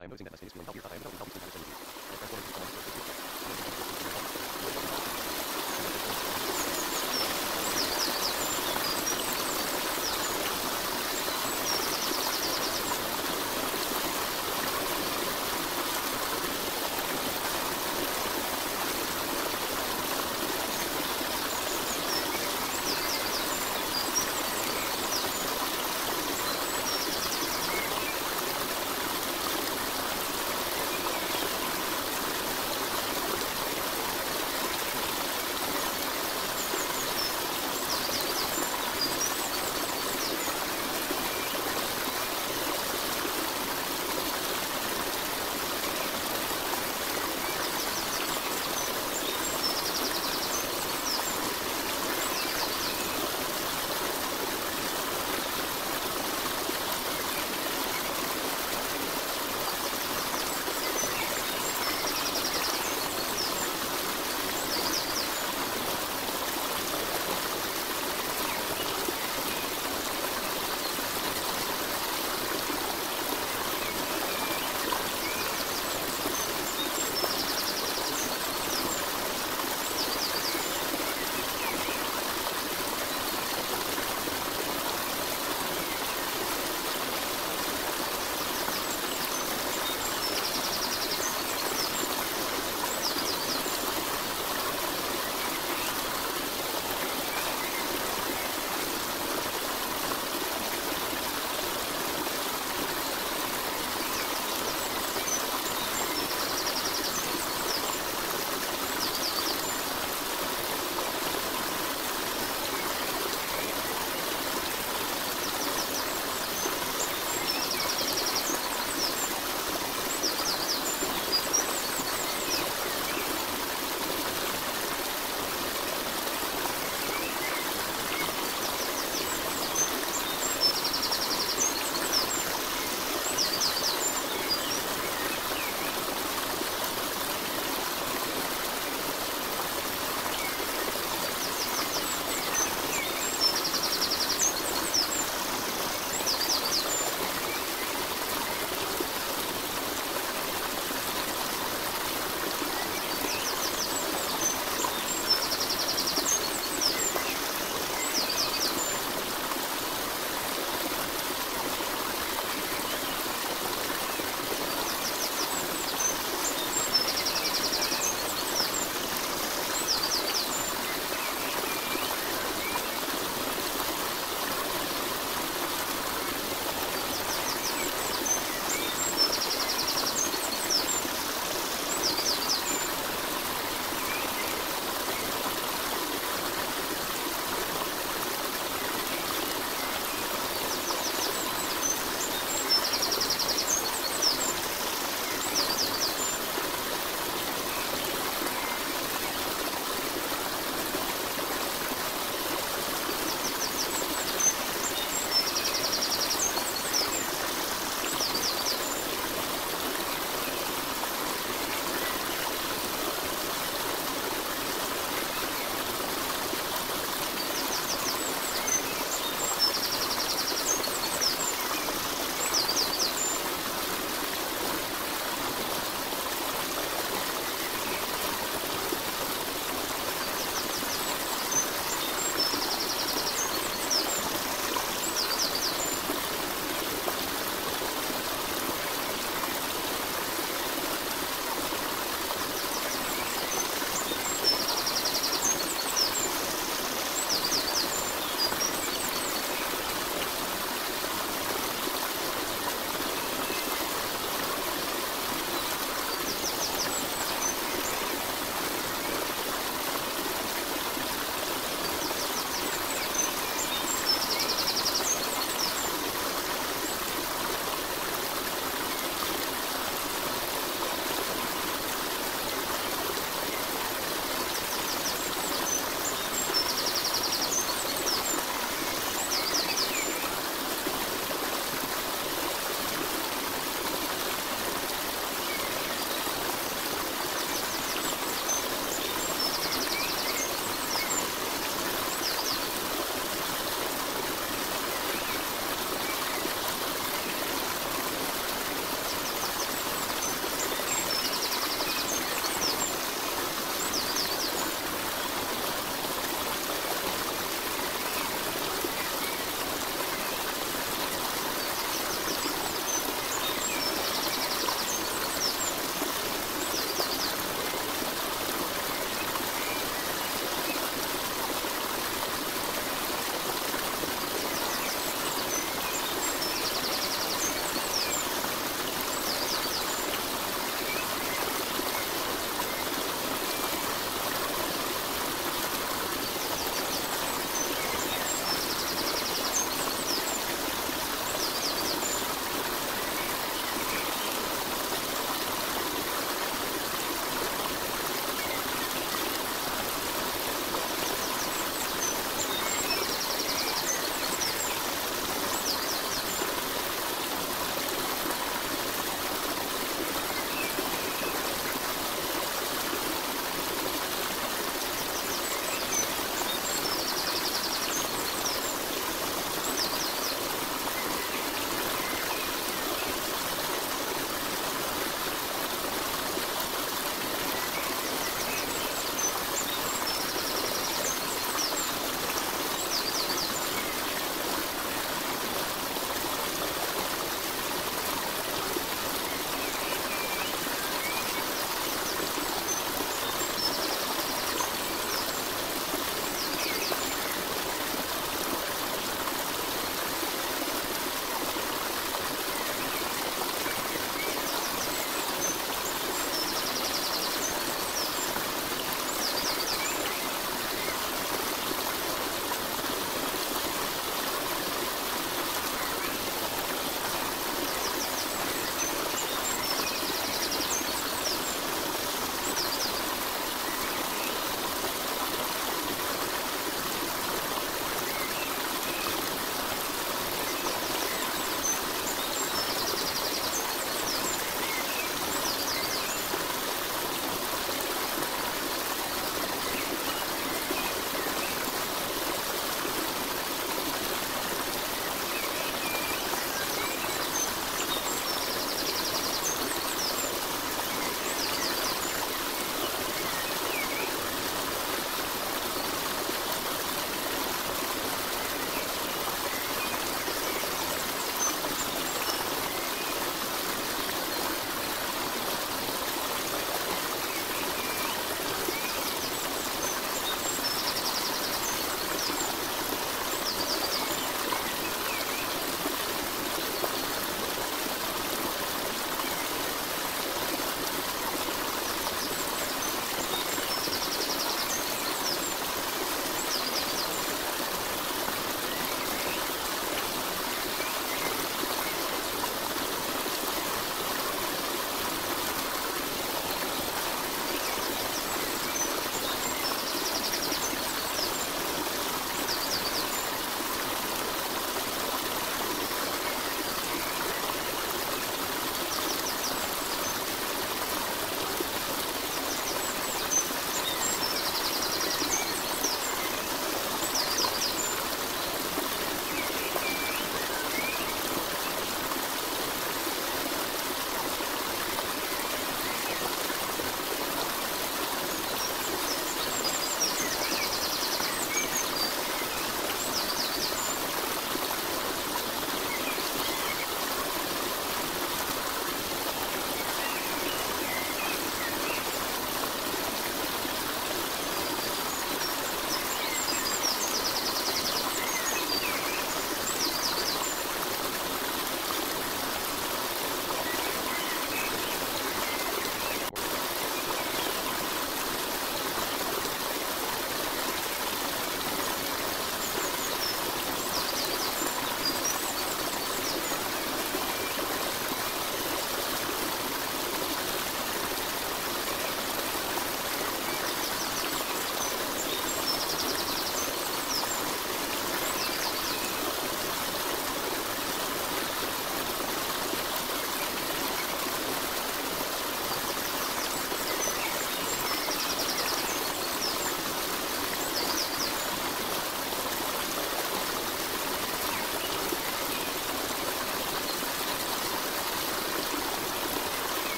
I am noticing that my skin is feeling healthier, but I am developing healthy skin